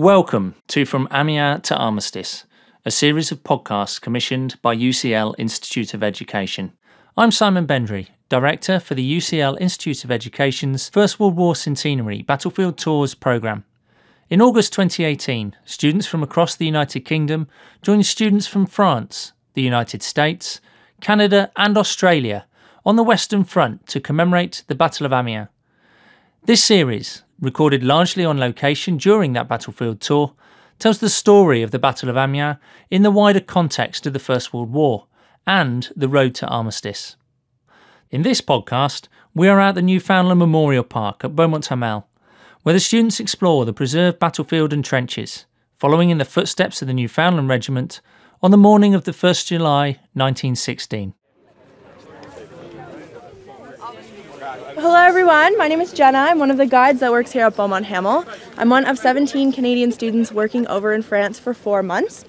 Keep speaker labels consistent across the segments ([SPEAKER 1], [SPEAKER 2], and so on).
[SPEAKER 1] Welcome to From Amiens to Armistice, a series of podcasts commissioned by UCL Institute of Education. I'm Simon Bendry, Director for the UCL Institute of Education's First World War Centenary Battlefield Tours programme. In August 2018, students from across the United Kingdom joined students from France, the United States, Canada, and Australia on the Western Front to commemorate the Battle of Amiens. This series, recorded largely on location during that battlefield tour, tells the story of the Battle of Amiens in the wider context of the First World War and the road to armistice. In this podcast, we are at the Newfoundland Memorial Park at Beaumont Hamel, where the students explore the preserved battlefield and trenches, following in the footsteps of the Newfoundland Regiment on the morning of the 1st July 1916.
[SPEAKER 2] Hello everyone, my name is Jenna. I'm one of the guides that works here at Beaumont Hamel. I'm one of 17 Canadian students working over in France for four months.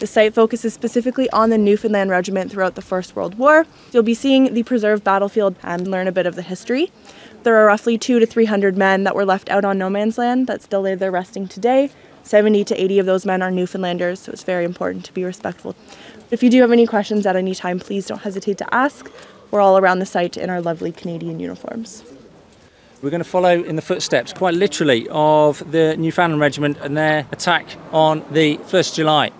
[SPEAKER 2] The site focuses specifically on the Newfoundland Regiment throughout the First World War. You'll be seeing the preserved battlefield and learn a bit of the history. There are roughly two to 300 men that were left out on no man's land that still lay there resting today. 70 to 80 of those men are Newfoundlanders, so it's very important to be respectful. If you do have any questions at any time, please don't hesitate to ask. We're all around the site in our lovely Canadian uniforms.
[SPEAKER 1] We're going to follow in the footsteps, quite literally, of the Newfoundland Regiment and their attack on the 1st July.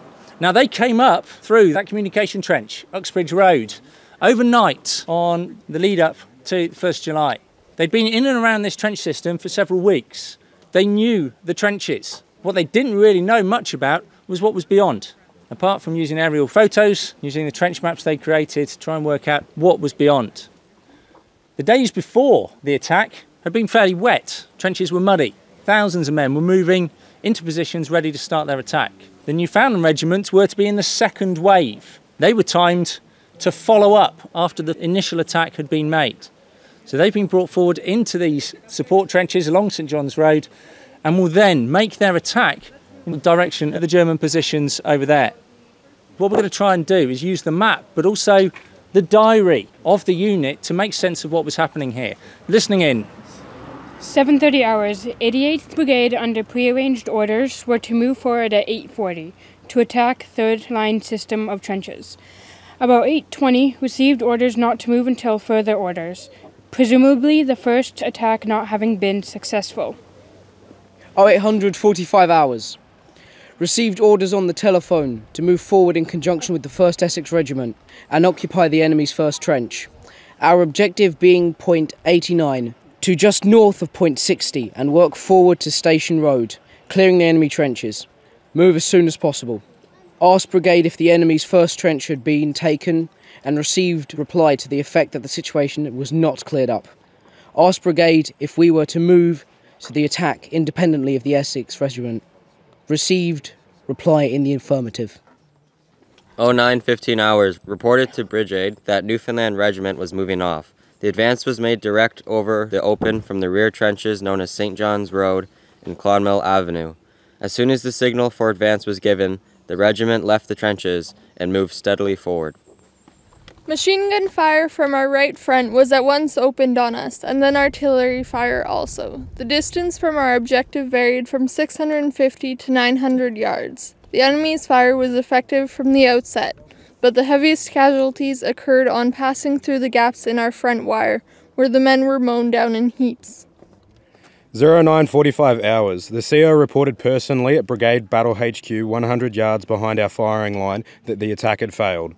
[SPEAKER 1] Now, they came up through that communication trench, Uxbridge Road, overnight on the lead up to 1st July. They'd been in and around this trench system for several weeks. They knew the trenches. What they didn't really know much about was what was beyond apart from using aerial photos, using the trench maps they created to try and work out what was beyond. The days before the attack had been fairly wet, trenches were muddy. Thousands of men were moving into positions ready to start their attack. The Newfoundland regiments were to be in the second wave. They were timed to follow up after the initial attack had been made. So they've been brought forward into these support trenches along St John's Road and will then make their attack in the direction of the German positions over there. What we're going to try and do is use the map, but also the diary of the unit to make sense of what was happening here. Listening in.
[SPEAKER 3] 7:30 hours. 88th Brigade under prearranged orders were to move forward at 8:40 to attack third line system of trenches. About 8:20 received orders not to move until further orders, presumably the first attack not having been successful.
[SPEAKER 4] 0845 hours received orders on the telephone to move forward in conjunction with the 1st Essex Regiment and occupy the enemy's first trench. Our objective being point 89 to just north of point 60 and work forward to Station Road, clearing the enemy trenches. Move as soon as possible. Asked brigade if the enemy's first trench had been taken and received reply to the effect that the situation was not cleared up. Asked brigade if we were to move to the attack independently of the Essex Regiment Received reply in the affirmative.
[SPEAKER 5] 0915 hours reported to Brigade that Newfoundland Regiment was moving off. The advance was made direct over the open from the rear trenches known as St. John's Road and Clonmel Avenue. As soon as the signal for advance was given, the regiment left the trenches and moved steadily forward.
[SPEAKER 6] Machine gun fire from our right front was at once opened on us, and then artillery fire also. The distance from our objective varied from 650 to 900 yards. The enemy's fire was effective from the outset, but the heaviest casualties occurred on passing through the gaps in our front wire, where the men were mown down in heaps.
[SPEAKER 7] 0945 hours. The CO reported personally at Brigade Battle HQ 100 yards behind our firing line that the attack had failed.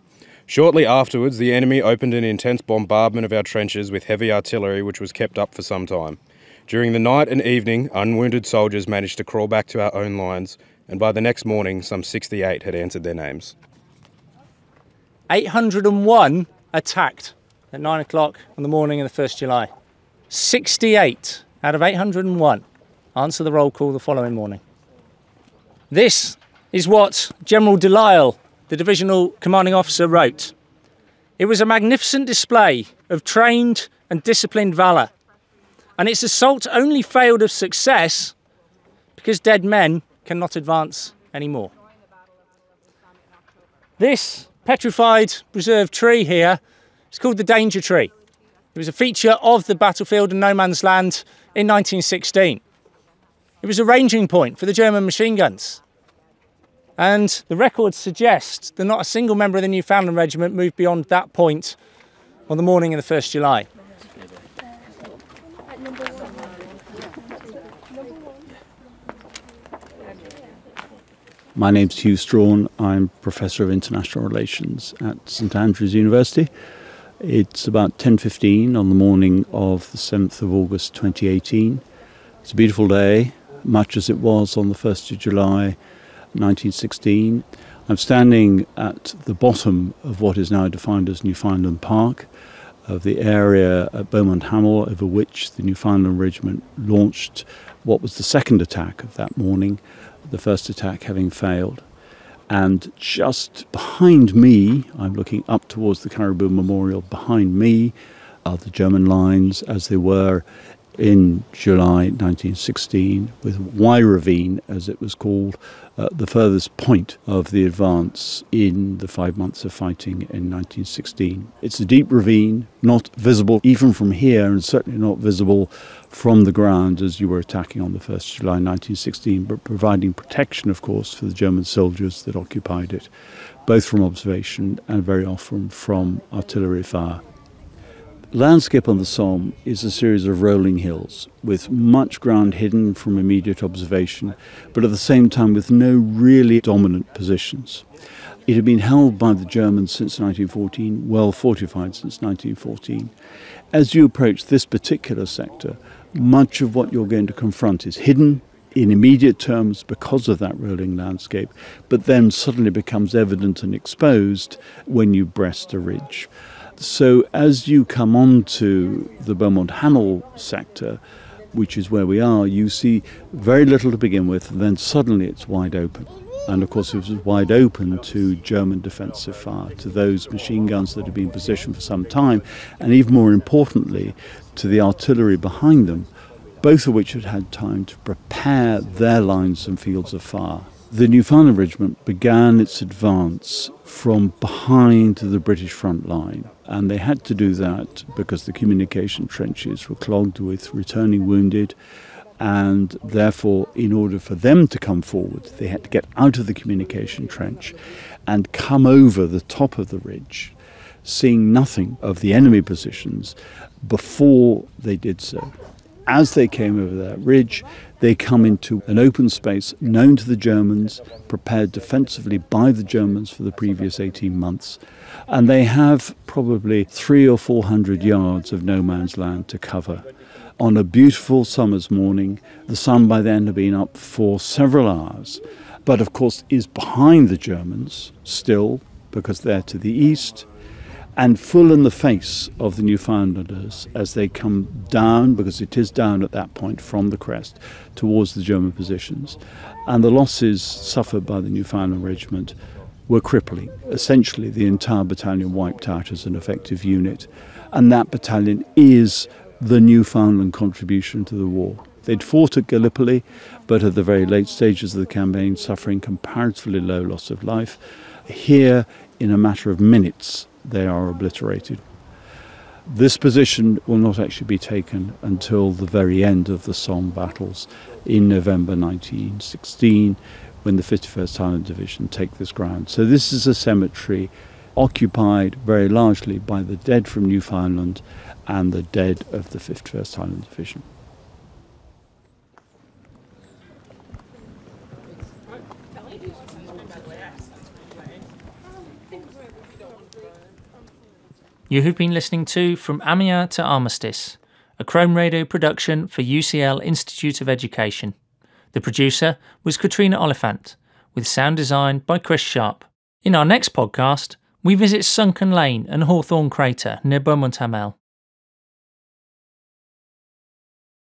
[SPEAKER 7] Shortly afterwards, the enemy opened an intense bombardment of our trenches with heavy artillery, which was kept up for some time. During the night and evening, unwounded soldiers managed to crawl back to our own lines, and by the next morning, some 68 had answered their names.
[SPEAKER 1] 801 attacked at 9 o'clock on the morning of the 1st July. 68 out of 801 answer the roll call the following morning. This is what General de Lisle the divisional commanding officer wrote It was a magnificent display of trained and disciplined valour, and its assault only failed of success because dead men cannot advance anymore. This petrified preserved tree here is called the Danger Tree. It was a feature of the battlefield and no man's land in 1916. It was a ranging point for the German machine guns. And the records suggest that not a single member of the Newfoundland Regiment moved beyond that point on the morning of the 1st July.
[SPEAKER 8] My name's Hew Strachan. I'm Professor of International Relations at St Andrews University. It's about 10.15 on the morning of the 7th of August 2018. It's a beautiful day, much as it was on the 1st of July 1916. I'm standing at the bottom of what is now defined as Newfoundland Park, of the area at Beaumont Hamel over which the Newfoundland Regiment launched what was the second attack of that morning, the first attack having failed. And just behind me, I'm looking up towards the Caribou Memorial, behind me are the German lines as they were in July 1916, with Y Ravine, as it was called, uh, the furthest point of the advance in the five months of fighting in 1916. It's a deep ravine, not visible even from here, and certainly not visible from the ground as you were attacking on the 1st July 1916, but providing protection, of course, for the German soldiers that occupied it, both from observation and very often from artillery fire landscape on the Somme is a series of rolling hills with much ground hidden from immediate observation, but at the same time with no really dominant positions. It had been held by the Germans since 1914, well fortified since 1914. As you approach this particular sector, much of what you're going to confront is hidden in immediate terms because of that rolling landscape, but then suddenly becomes evident and exposed when you breast a ridge. So as you come on to the Beaumont Hamel sector, which is where we are, you see very little to begin with, then suddenly it's wide open. And of course, it was wide open to German defensive fire, to those machine guns that had been positioned for some time, and even more importantly, to the artillery behind them, both of which had had time to prepare their lines and fields of fire. The Newfoundland Regiment began its advance from behind the British front line, and they had to do that because the communication trenches were clogged with returning wounded, and therefore, in order for them to come forward, they had to get out of the communication trench and come over the top of the ridge, seeing nothing of the enemy positions before they did so. As they came over that ridge, they come into an open space known to the Germans, prepared defensively by the Germans for the previous 18 months, and they have probably three or four hundred yards of no man's land to cover. On a beautiful summer's morning, the sun by then had been up for several hours, but of course is behind the Germans still because they're to the east and full in the face of the Newfoundlanders as they come down, because it is down at that point from the crest, towards the German positions. And the losses suffered by the Newfoundland Regiment were crippling. Essentially, the entire battalion wiped out as an effective unit, and that battalion is the Newfoundland contribution to the war. They'd fought at Gallipoli, but at the very late stages of the campaign, suffering comparatively low loss of life. Here, in a matter of minutes, they are obliterated. This position will not actually be taken until the very end of the Somme battles in November 1916 when the 51st Highland Division take this ground. So this is a cemetery occupied very largely by the dead from Newfoundland and the dead of the 51st Highland Division.
[SPEAKER 1] You have been listening to From Amiens to Armistice, a Chrome Radio production for UCL Institute of Education. The producer was Katrina Oliphant, with sound design by Chris Sharp. In our next podcast, we visit Sunken Lane and Hawthorn Crater near Beaumont Hamel.